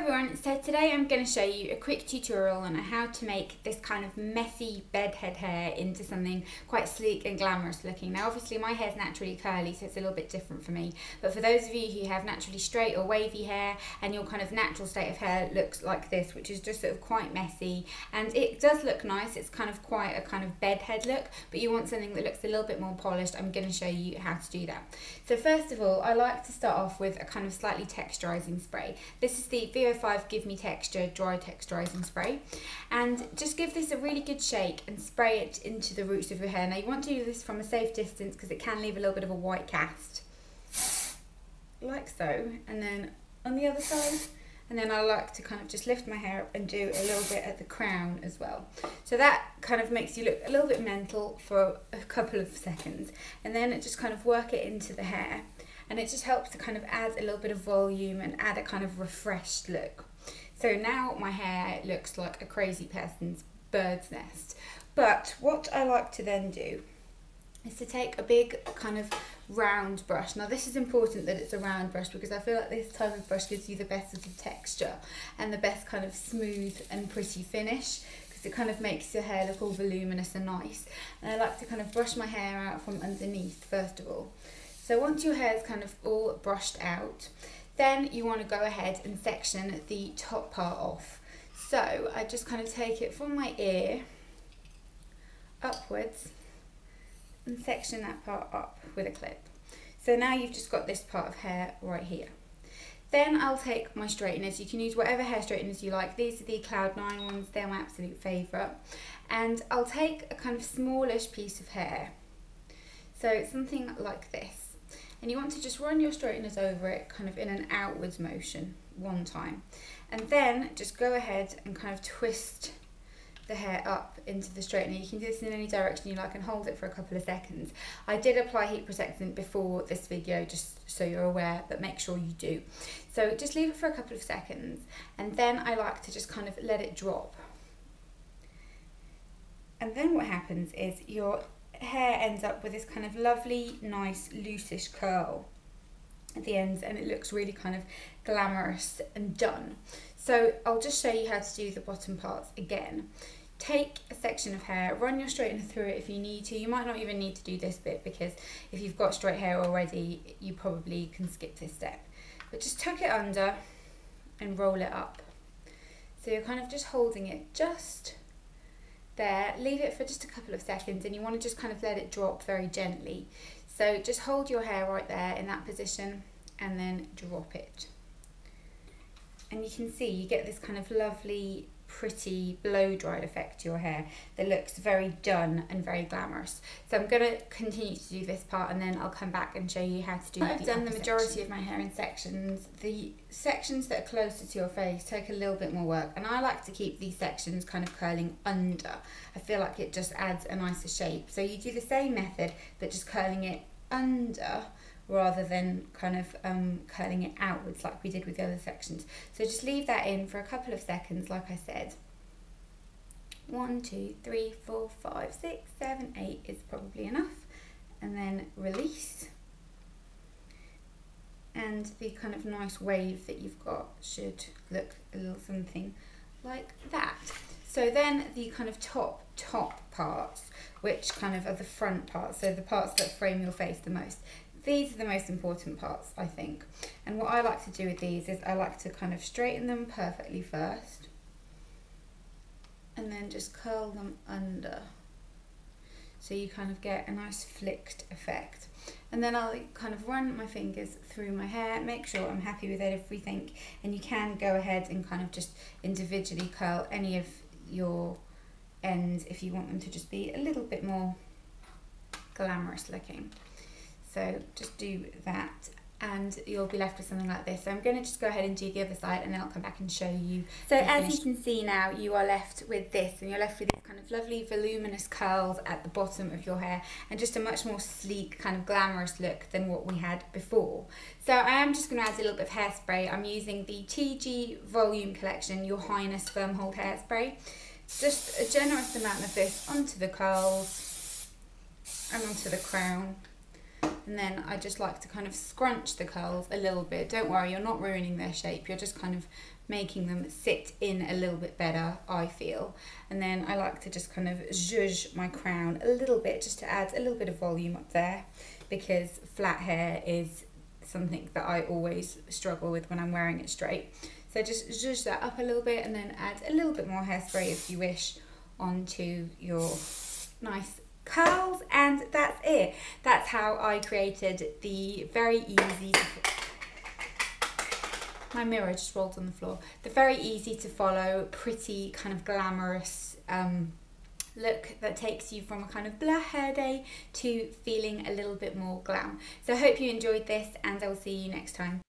everyone, so today I'm going to show you a quick tutorial on how to make this kind of messy bedhead hair into something quite sleek and glamorous looking. Now obviously my hair is naturally curly so it's a little bit different for me, but for those of you who have naturally straight or wavy hair and your kind of natural state of hair looks like this, which is just sort of quite messy and it does look nice, it's kind of quite a kind of bedhead look, but you want something that looks a little bit more polished, I'm going to show you how to do that. So first of all, I like to start off with a kind of slightly texturizing spray. This is the VO5 Give Me Texture Dry Texturizing Spray. And just give this a really good shake and spray it into the roots of your hair. Now you want to do this from a safe distance because it can leave a little bit of a white cast. Like so. And then on the other side. And then I like to kind of just lift my hair up and do a little bit at the crown as well. So that kind of makes you look a little bit mental for a couple of seconds. And then just kind of work it into the hair and it just helps to kind of add a little bit of volume and add a kind of refreshed look. So now my hair looks like a crazy person's bird's nest. But what I like to then do is to take a big kind of round brush. Now this is important that it's a round brush because I feel like this type of brush gives you the best sort of texture and the best kind of smooth and pretty finish because it kind of makes your hair look all voluminous and nice. And I like to kind of brush my hair out from underneath first of all. So once your hair is kind of all brushed out, then you want to go ahead and section the top part off. So I just kind of take it from my ear upwards and section that part up with a clip. So now you've just got this part of hair right here. Then I'll take my straighteners. You can use whatever hair straighteners you like. These are the Cloud9 ones. They're my absolute favourite. And I'll take a kind of smallish piece of hair. So something like this and you want to just run your straighteners over it kind of in an outwards motion one time and then just go ahead and kind of twist the hair up into the straightener. You can do this in any direction you like and hold it for a couple of seconds. I did apply heat protectant before this video just so you're aware but make sure you do. So just leave it for a couple of seconds and then I like to just kind of let it drop. And then what happens is your hair ends up with this kind of lovely, nice, loosish curl at the ends and it looks really kind of glamorous and done. So I'll just show you how to do the bottom parts again. Take a section of hair, run your straightener through it if you need to. You might not even need to do this bit because if you've got straight hair already, you probably can skip this step. But just tuck it under and roll it up. So you're kind of just holding it just there, leave it for just a couple of seconds and you want to just kind of let it drop very gently. So just hold your hair right there in that position and then drop it. And you can see you get this kind of lovely pretty blow dried effect to your hair that looks very done and very glamorous. So I'm going to continue to do this part and then I'll come back and show you how to do I've the done the majority section. of my hair in sections. The sections that are closer to your face take a little bit more work and I like to keep these sections kind of curling under. I feel like it just adds a nicer shape. So you do the same method but just curling it under rather than kind of um, curling it outwards like we did with the other sections. So just leave that in for a couple of seconds, like I said. One, two, three, four, five, six, seven, eight is probably enough. And then release. And the kind of nice wave that you've got should look a little something like that. So then the kind of top, top parts, which kind of are the front parts, so the parts that frame your face the most, these are the most important parts, I think. And what I like to do with these is I like to kind of straighten them perfectly first and then just curl them under. So you kind of get a nice flicked effect. And then I'll kind of run my fingers through my hair, make sure I'm happy with everything. And you can go ahead and kind of just individually curl any of your ends if you want them to just be a little bit more glamorous looking. So just do that and you'll be left with something like this. So I'm going to just go ahead and do the other side and then I'll come back and show you. So as you can see now, you are left with this and you're left with these kind of lovely voluminous curls at the bottom of your hair and just a much more sleek kind of glamorous look than what we had before. So I am just going to add a little bit of hairspray. I'm using the TG Volume Collection, Your Highness Firm Hold Hairspray. Just a generous amount of this onto the curls and onto the crown and then I just like to kind of scrunch the curls a little bit. Don't worry, you're not ruining their shape. You're just kind of making them sit in a little bit better, I feel. And then I like to just kind of zhuzh my crown a little bit just to add a little bit of volume up there because flat hair is something that I always struggle with when I'm wearing it straight. So just zhuzh that up a little bit and then add a little bit more hairspray if you wish onto your nice curls and that's it. That's how I created the very easy my mirror just rolled on the floor. The very easy to follow, pretty kind of glamorous um, look that takes you from a kind of blah hair day to feeling a little bit more glam. So I hope you enjoyed this and I will see you next time.